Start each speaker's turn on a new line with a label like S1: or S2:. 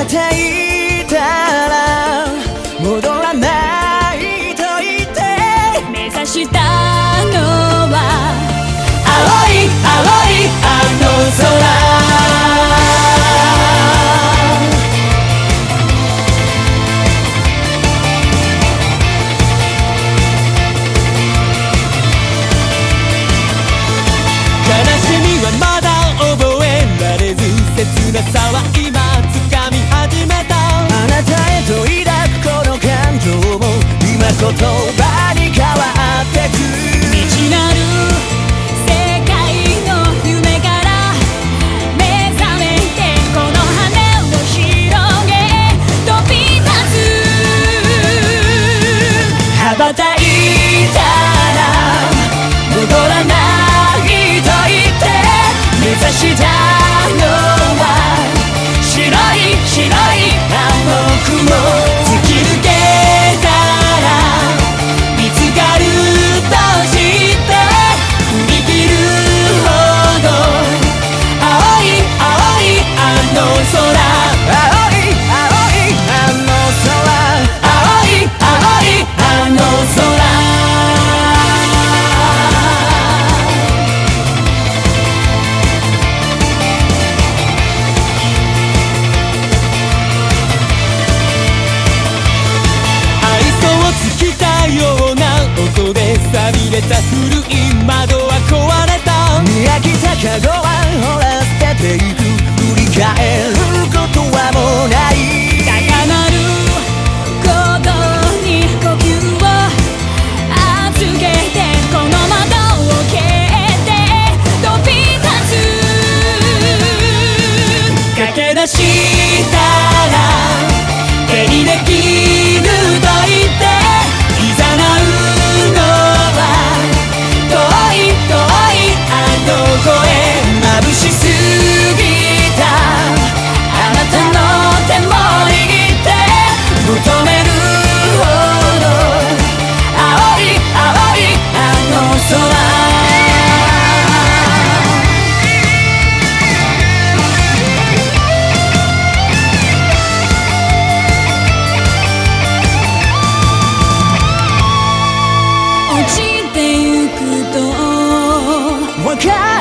S1: 같아
S2: した
S1: 我看。